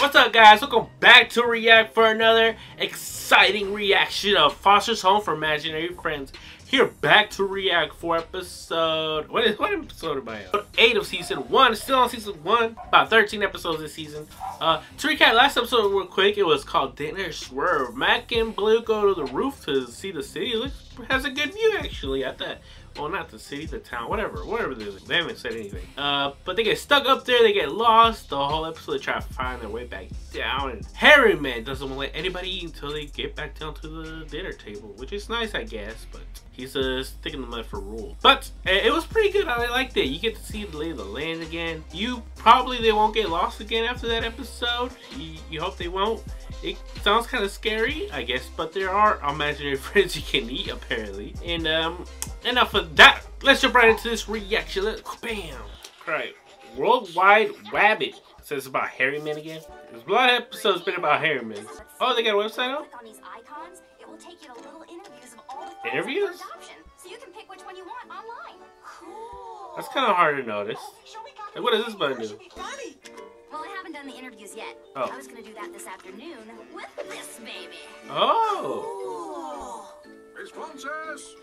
What's up guys? Welcome back to React for another exciting reaction of Foster's Home for Imaginary Friends. Here back to React for episode what is what episode am I on? Eight of season one, still on season one, about 13 episodes this season. Uh to recap last episode real quick, it was called Dinner Swerve. Mac and Bloo go to the roof to see the city. It has a good view actually at that. Well, not the city, the town, whatever, whatever they, haven't said anything. Uh, but they get stuck up there, they get lost. The whole episode they try to find their way back down. And Herriman doesn't want to let anybody eat until they get back down to the dinner table, which is nice, I guess. But he's uh, sticking the mud for rule. But uh, it was pretty good. I liked it. You get to see the lay of the land again. You probably they won't get lost again after that episode. You, you hope they won't. It sounds kind of scary, I guess, but there are imaginary friends you can eat apparently. And um, enough of that. Let's jump right into this reaction. Let's, bam. All right, Worldwide Rabbit says about Herriman again. There's a lot of episodes been about Herriman. Oh, they got a website on? Interviews? So. That's kind of hard to notice. Like, what does this button do? Well, I haven't done the interviews yet. Oh. I was gonna do that this afternoon with this baby. Oh. Miss Frances!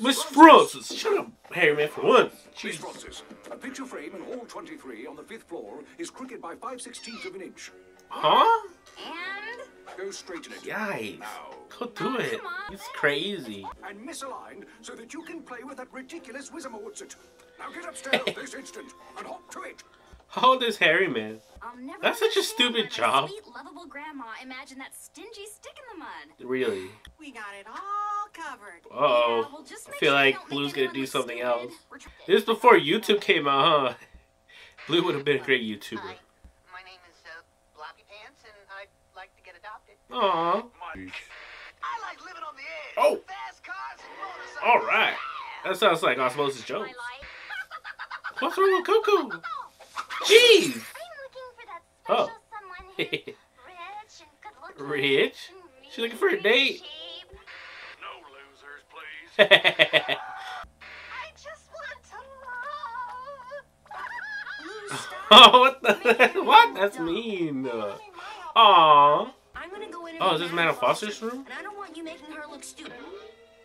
Miss Frances! Shut up, Herriman, for once. Miss Frances, a picture frame in hall 23 on the fifth floor is crooked by 5 16ths of an inch. Huh? And Go straighten it. Guys, Now. go do oh, it. It's crazy. And misaligned so that you can play with that ridiculous Wizamortzit. Now get upstairs this instant and hop to it. How old is Herriman? I'll That's such a stupid why my job. Sweet, lovable grandma imagined that stingy stick in the mud. Really? We got it all covered. Uh oh. Yeah, well, just I feel sure like you don't make Bloo's gonna do something stupid. else. This is before YouTube came out, huh? Bloo would have been a great YouTuber. Hi, my name is uh, Floppy Pants, and I'd like to get adopted. Aw. I like living on the edge. Oh. Fast cars and. Alright. That sounds like Osmosis Jones. My life. What's wrong with Cuckoo? Jeez! I'm looking for that Oh. special someone rich and looking. Rich? and She looking for a date. No losers, please. I just want to love. oh, what the? what? That's mean. Uh, Aw. I'm gonna go in. Oh, is this Madame Foster's room? And I don't want you making her look stupid.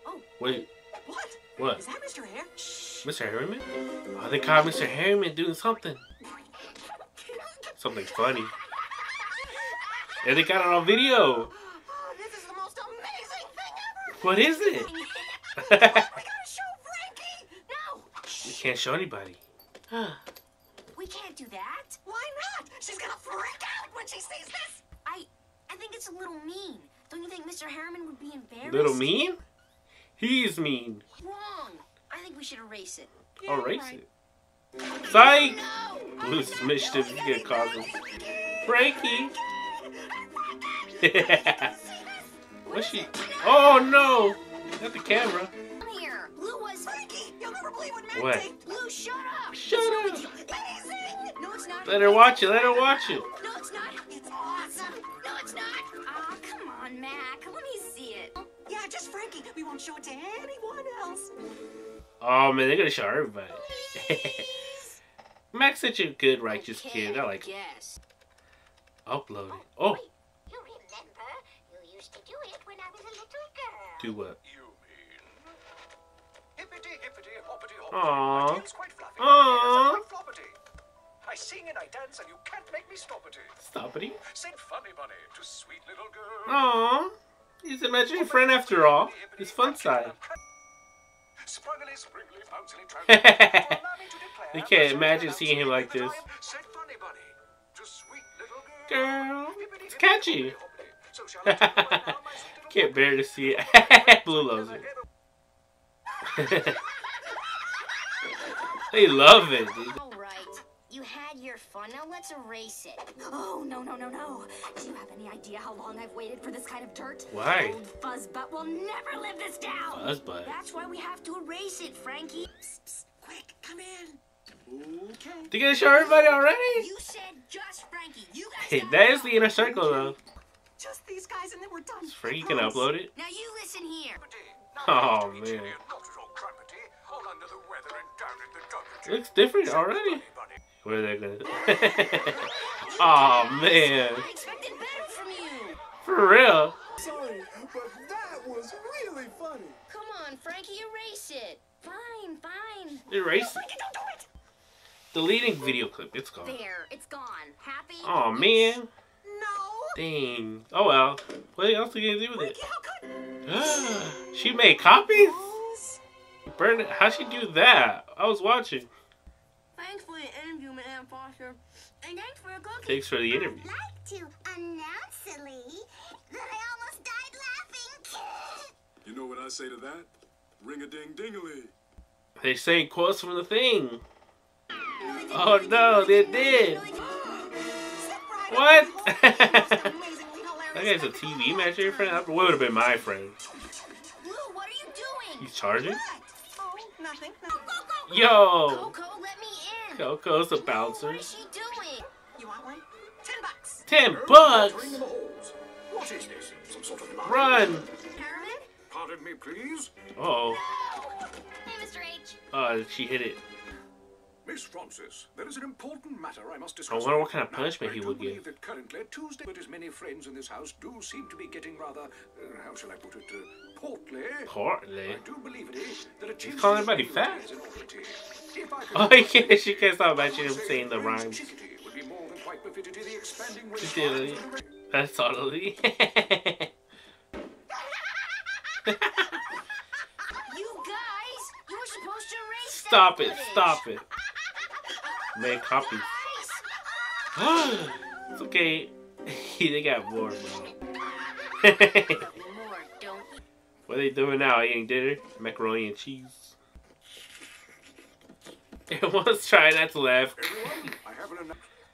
Oh. Wait, What? what? Is that Mr. Hare? Shh. Mr. Herriman? Oh, they caught Mr. Herriman doing something. Something funny. And they got it on video. Oh, this is the most amazing thing ever. What is it? We gotta show Frankie. No, we can't show anybody. we can't do that. Why not? She's gonna freak out when she sees this. I, I think it's a little mean. Don't you think Mr. Herriman would be embarrassed? Little mean? He's mean. Wrong. I think we should erase it. I'll erase right. it. Psych! Bloo's mischief is gonna cause him. Frankie! What's she? Oh no! Not the camera. Here. Bloo was. Frankie, you'll never believe what Mac What? did. Bloo, shut up. Shut up. Amazing. No, it's not. Let her watch it. Let her watch it. No, it's not. It's awesome. No, it's not. Oh, come on, Mac. Let me see it. Yeah, just Frankie. We won't show it to anyone else. Oh man, they're gonna show everybody. Mac's such a good, righteous Okay, kid. I like Yes. uploading. Oh, You remember you used to do it when I was a little girl. do what? You mean? Hippity hippity hoppity hop. Aw. My tail's quite fluffy. Aw. My ears are quite floppity. I sing and I dance and you can't make me stop it. Stop it. Send funny bunny to sweet little girl. Aww. He's an imaginary friend after all. His fun side. Spruggly, spriggly, bouncily, can't imagine seeing him like this. Girl. It's catchy. Can't bear to see it. Bloo loves it. they love it. dude. All right. You had your fun. Now let's erase it. Oh, no, no, no, no. Do you have any idea how long I've waited for this kind of dirt? Why? Old Fuzzbutt will never live this down. Fuzzbutt. That's why we have to erase it, Frankie. Psst, psst, quick, come in. Okay. They gonna show everybody already? You said just Frankie. You guys Hey, got that it. is the inner circle though. Just these guys and then we're done. Is Frankie can upload it? Now you listen here. Oh, Not man. at all crampety, all under the weather and down in the dungeon. Looks different already. Funny bunny. Where they gonna? Oh man, I expected better from you. for real. Sorry, but that was really funny. Come on, Frankie, erase it. Fine, fine. Erase it. Frankie, don't do it. Deleting video clip. It's gone. There, it's gone. Happy? Oh man. No. Dang. Oh well. What else are you gonna do with it? How could? she made copies? Burn it. How'd she do that? I was watching. Thanks for the interview, Madame Foster. And thanks for the cookie. Thanks for the interview. I'd like to announce, silly, that I almost died laughing. You know what I say to that? Ring a ding dingly. They saying quotes from the thing. Oh no, they did. What? that guy's a TV imaginary friend? That would have been my friend. Bloo, what are you doing? He's charging? Oh, nothing. Go, go, go. Coco's a bouncer. is she doing? You want one? Ten bucks. Ten Ring bucks! in. What is this? Some sort of lie? Run! Herman? Pardon me, please. Oh, Hey, Mr. H. oh, she hit it. Miss Frances, there is an important matter I must discuss. I wonder what kind of punishment I he do would believe give. that currently Tuesday, but his many friends in this house do seem to be getting rather, uh, how shall I put it, uh, portly. Portly. I do believe it is that a change calling in everybody fat. is an oddity. If I could Oh, he can't, she can't stop imagining him saying the rhymes. Chickadee would be more than quite befitted to the expanding Chickadee. waistline of the That's totally. You guys, you were supposed to erase stop that it, footage. stop it. Make copies. It's okay. they got more, bro. More, don't you? what are they doing now? Eating dinner? Macaroni and cheese. Everyone's trying not to laugh. Everyone, I have an.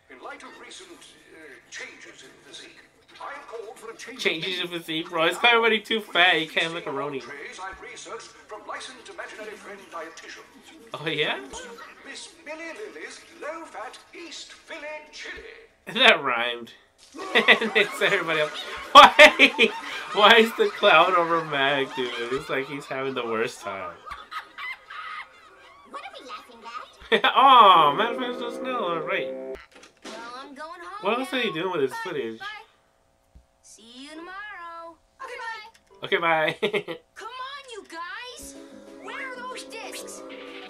In light of recent uh, changes in physique, I have called for a change Changes in physique, bro. It's called everybody too fat. You can't macaroni. I've researched from licensed imaginary friend dietitians. Oh, yeah? Miss Billy Lily's low-fat East Philly chili. That rhymed. and it's everybody else. Why? Why is the clown over Mag, dude? It's like he's having the worst time. What are we laughing at? oh, Manifesto Snow, alright. Well, I'm going home. What else are you doing with this Bye, footage? Bye. See you tomorrow. Okay, bye. Okay, bye. Come on, you guys. Where are those discs?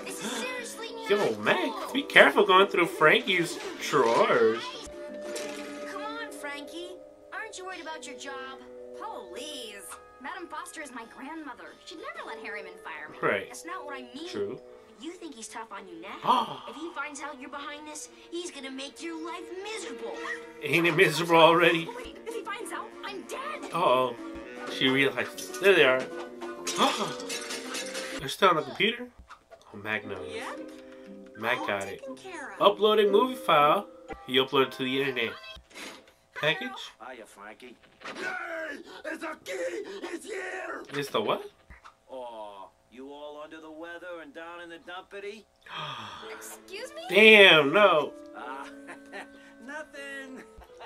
This is seriously not Yo, cool. Max, be careful going through Frankie's drawers. Madam is my grandmother. She'd never let Herriman fire me. Right. That's not what I mean. True. You think he's tough on you now? Oh. if he finds out you're behind this, he's gonna make your life miserable. Ain't it miserable already? Wait, if he finds out, I'm dead. Uh oh. She realized. There they are. Oh. They're still on the computer? Oh, Mag knows. Yep. Mag got it. taken. Uploading movie file. He uploaded to the internet. Package? Hiya, Frankie. Hey, it's a kitty. It's here. It's the what? Oh, you all under the weather and down in the dumpity? Excuse me? Damn, no. Ah, nothing.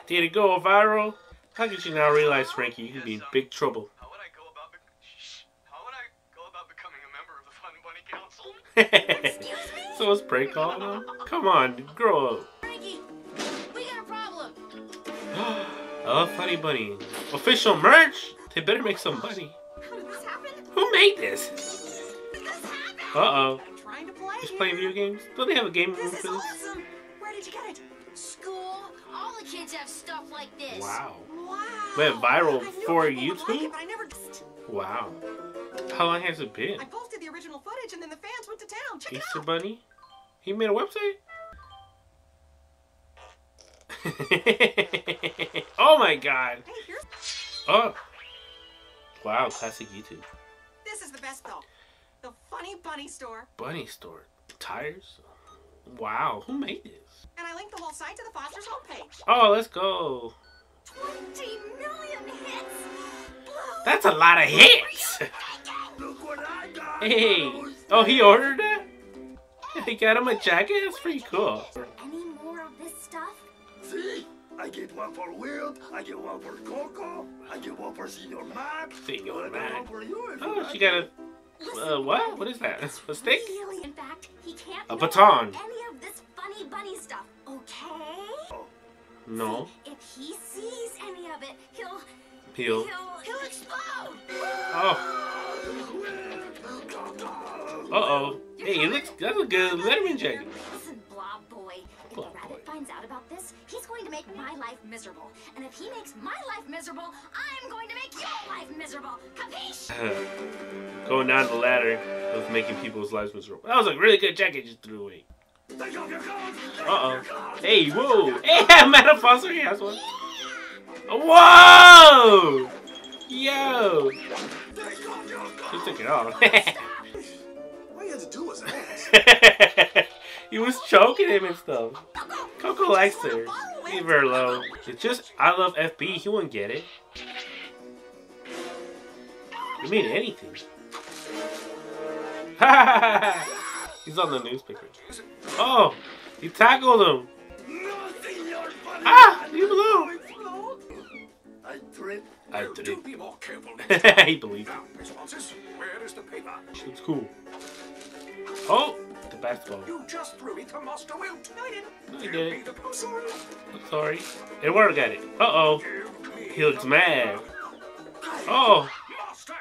Did it go viral? How did you now realize, Frankie, you could be in big trouble? How would I go about be- Shh. How would I go about becoming a member of the Fun Bunny Council? Excuse me? so it's prank call? him? Come on, grow up. Oh, Funny Bunny. Official merch? They better make some money. How did this happen? Who made this? Did this happen? Uh-oh. I'm trying to play Just playing video games? Don't they have a game room This for is this? awesome. Where did you get it? School. All the kids have stuff like this. Wow. Wow. Went viral for like YouTube? it, but I never. Wow. How long has it been? I posted the original footage, and then the fans went to town. Check Easter. Bunny? He made a website? oh my god. Hey. Oh. Wow, classic YouTube. This is the best though. The Funny Bunny Store, Bunny store. Tires? Wow, who made this? and I linked the whole site to the Foster's homepage. Oh, let's go. 20 million hits. That's a lot of hits. Look what I got. Hey. Oh, he ordered it? He got him a jacket? That's pretty cool. I get one for Will. I get one for Coco. I get one for Senior Mac. Senor Mac. for you. if Oh, like she it. got a. Uh, what? What is that? A stick? Really, in fact, he can't A baton. Any of this funny bunny stuff, okay? No. See, if he sees any of it, he'll He'll. he'll he'll explode. Oh. Uh oh. Hey, it looks that's a good Letterman jacket. Life miserable. And if he makes my life miserable, I'm going to make your life miserable. Capiche? Going down the ladder of making people's lives miserable. That was a really good jacket you just threw away. Take off your guns! Uh oh. Hey, whoa. Hey, Madame Foster here has one. Whoa! Yo! Take off your guns! He took it off. All you had to do was ask. he was choking him and stuff. Coco likes her. Leave her alone. It's just I love FB. He wouldn't get it. You mean anything? He's on the newspaper. Oh, he tackled him. Nothing, your funny Ah, you blew. I trip. I Do did be more careful. he believed now, Miss Frances, where is the paper? it. It's cool. Oh, basketball. You just threw it to Master Wilt. No, I didn't. No, he didn't. me the pencil. I'm sorry. Eduardo got it. Uh oh. Give He looks mad. Oh. Master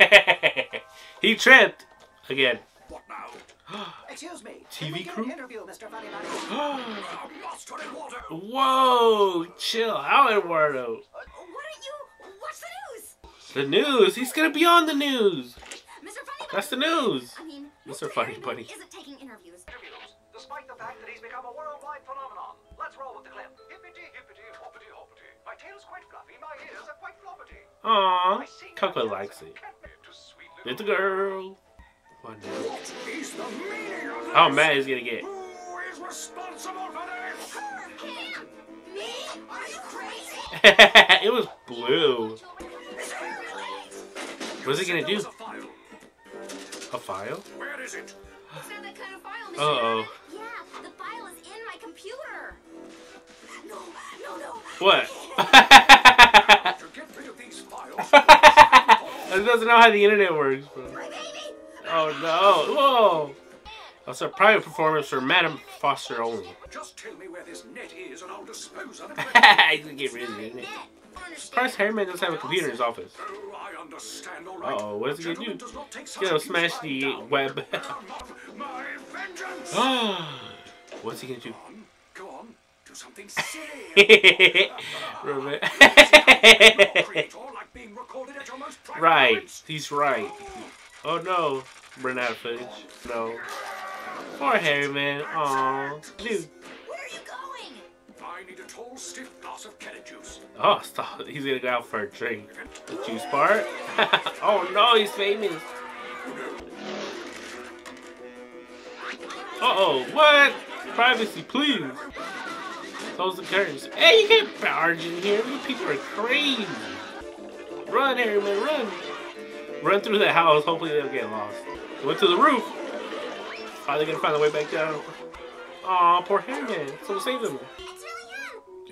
he tripped again. What now? Excuse me. TV Can we get crew? interview, Mr. Funny Bunny? Ah, Master Eduardo. Whoa, chill out, Eduardo. Why don't you watch the news? The news. He's gonna be on the news. Mr. That's the news. I mean, Mr. Funny Herriman Bunny. isn't taking interviews. Interviews, despite the fact that he's become a worldwide phenomenon. Let's roll with the clip. Hippity hippity hoppity hoppity. My tail's quite fluffy, my ears are quite floppity. Aw, I sing Coco likes it. catnip to It's a little girl. What now? Is the meaning of this? How mad he's gonna get? Who is responsible for this? Her, him, me? Are you crazy? it was Bloo. What's he gonna do? Was a file. Where is it? It's not that kind of file, Mr. Uh-oh. Yeah, the file is in my computer. No, no, no. What? To get rid of these files. He doesn't know how the internet works, bro. My baby! Oh no! Whoa! That's a private performance for Madame Foster only. Just tell me where this net is and I'll dispose of it. He's gonna get rid of it. Price Herriman doesn't have a computer in his office. Oh, understand. Uh-oh, what is he gonna do? He's gonna smash the web. Come on, my vengeance. What's he gonna do? Go on, do something silly. Creator like being recorded at your most private right, he's right. Oh no, run out of footage. No. Poor Herriman. Aw. Dude. I need a tall, stiff glass of carrot juice. Oh, stop. He's gonna go out for a drink. The juice part? oh no, he's famous. Uh oh, what? Privacy, please. Close the curtains. Hey, you can't barge in here. You people are crazy. Run, Herriman, run. Run through the house. Hopefully they don't get lost. Went to the roof. Are they gonna find a way back down? Aw, poor Herriman. Someone save him.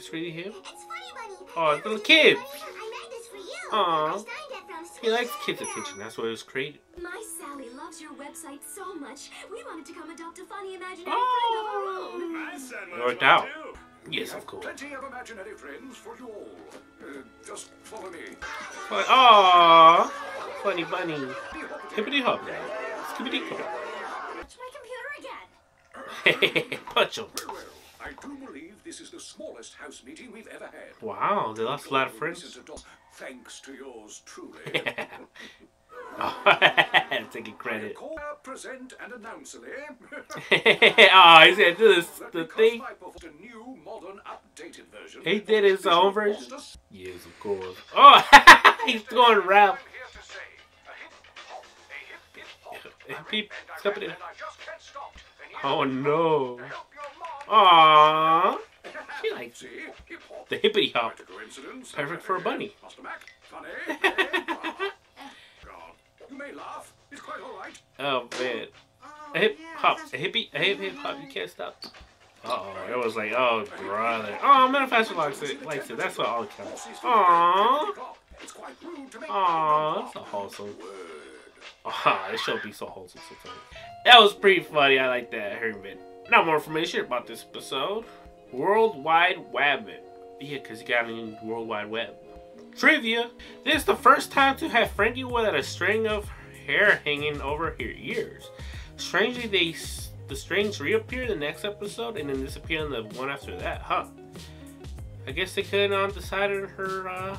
It's really him. It's really him? It's Funny Bunny. Oh, it's little kid. I made this for you. Aw. I signed it from He likes kids' attention. That's why it was created. My Sally loves your website so much, we wanted to come adopt a funny imaginary Oh. friend of our own. My son Worked out. Yes, of course. Plenty of imaginary friends for you all. Uh, just follow me. But, aww. Funny bunny. Hippity hop. Skippity hop. Touch my computer again. Punch him. Well, well, I do believe this is the smallest house meeting we've ever had. Wow, they lost a lot of friends. This is a do- Thanks to yours truly. Taking credit. Call, uh, present and announce oh, he's gonna this the thing. A new, modern, updated version. He did his own version. Yes, of course. Oh, he's going rap. I'm here to say a hip hop, a hip hip hop. Hip, I hip, rap and I step rap it in. and I just can't stop. And here's Oh no. to help your mom. Aww. She likes See, hip hop. the hippity hop. Quite a coincidence. Perfect for a bunny. Master Mac, funny. You may laugh. It's quite all right. Oh man. A hip hop, a hippie, a hip hip hop. You can't stop. Uh oh, it was like, oh brother. Oh, Madame Foster likes it. Likes it. That's what all counts. Aww. It's quite rude to make Aww, that's so wholesome. Ah, this show be so wholesome sometimes. That was pretty funny. I like that, Herman. Now more information about this episode. World Wide Web. Yeah, because he got in World Wide Web. Trivia. This is the first time to have Frankie without a string of hair hanging over her ears. Strangely, they the strings reappear in the next episode and then disappear in the one after that, huh? I guess they couldn't um, decide on her uh,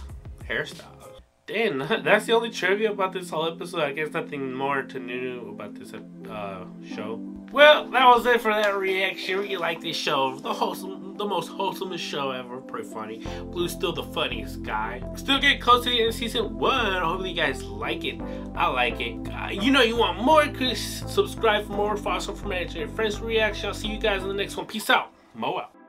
hairstyle. Damn, that's the only trivia about this whole episode. I guess nothing more to new about this uh, show. Well, that was it for that reaction. Really like this show. The wholesome, the most wholesomest show ever. Pretty funny. Bloo's still the funniest guy. Still get close to the end of season one. Hopefully you guys like it. I like it. Uh, you know you want more? Subscribe for more Foster's Home for Imaginary Friends reaction. I'll see you guys in the next one. Peace out. Mo out.